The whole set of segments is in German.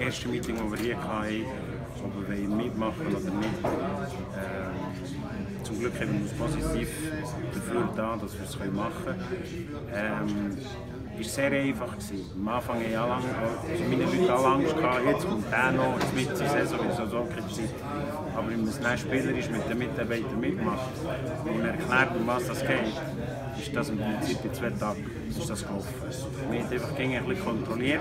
erste Meeting, das wir hier hatten, ob wir mitmachen oder nicht. Ähm, zum Glück haben wir uns positiv dafür da, dass wir es machen können. Ähm, war sehr einfach. Gewesen. Am Anfang hatten alle, also meine Leute alle Angst, gehabt, jetzt kommt der noch, jetzt mit der Saison, ist also keine Zeit. Aber wenn man es dann spielerisch mit den Mitarbeitern mitmacht und erklärt, um was das geht, ist das im Prinzip in zwei Tagen ist das gelaufen. Wir haben einfach ein bisschen kontrolliert,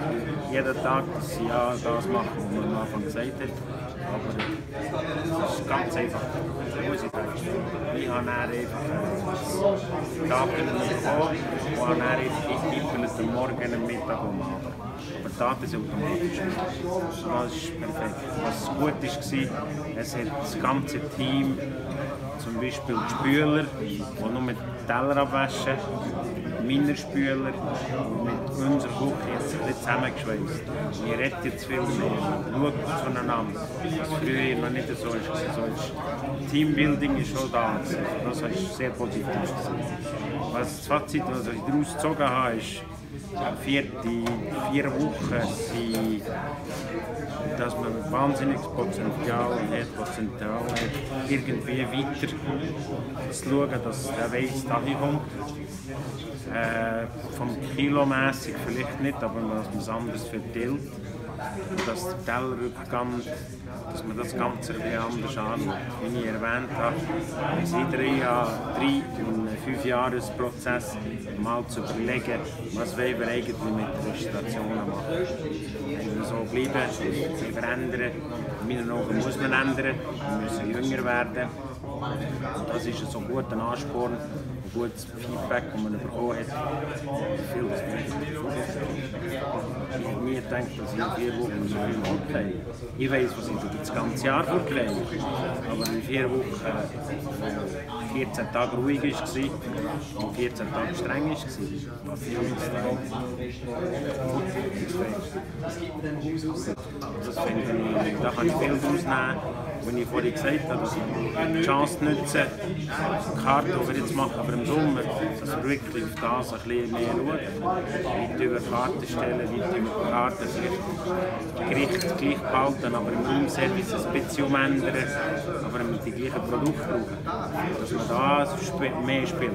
jeden Tag, dass sie ja das machen, was man am Anfang gesagt hat. Aber es ist ganz einfach, ich sagen. Ich habe dann einfach Daten bekommen und habe dann einfach eingetippt, am Morgen, am Mittag und am Abend. Aber die Daten sind automatisch. Das ist perfekt. Was gut war, es hat das ganze Team, zum Beispiel die Spüler, die nur mit Teller abwaschen, meine Spüler mit unserer Küche jetzt ein bisschen zusammengeschweißt. Wir reden jetzt viel mehr, schaut voneinander, was früher noch nicht so ist. So ist Teambuilding ist schon da, das war sehr positiv. Was das Fazit, was ich daraus gezogen habe, ist, vier, die vier Wochen sind, dass man ein wahnsinniges Potenzial hat, Potenzial hat, irgendwie weiter zu schauen, dass der Weiss dahin kommt. Äh, vom Kilomässig vielleicht nicht, aber dass man es anders verteilt. Dass der Tellerrückgang, dass man das Ganze ein bisschen anders anschaut. Wie ich erwähnt habe, wir sind drei, drei im Fünfjahresprozess, mal zu überlegen, was wollen wir eigentlich mit den Restaurationen machen. Wenn wir so bleiben, wir verändern, in meinen Augen muss man ändern, wir müssen jünger werden. Das ist so ein guter Ansporn, ein gutes Feedback, das man bekommen hat. Viel ich habe nie gedacht, dass ich vier Wochen so viel vorkriege. Ich weiß, was ich das ganze Jahr. Aber in vier Wochen, äh, 14 Tage ruhig war und 14 Tage streng war, das fühlt uns Das finde ich, da kann ich viel daraus nehmen wie ich vorhin gesagt habe, die Chance nutzen, die Karte, die wir jetzt machen, aber im Sommer, dass wir wirklich auf das ein bisschen mehr schauen. Weit über Karten stellen, weit über Karten vielleicht Gericht gleich behalten, aber im Roomservice ein bisschen umändern, aber mit den gleichen Produkten brauchen. Dass man da mehr spielt.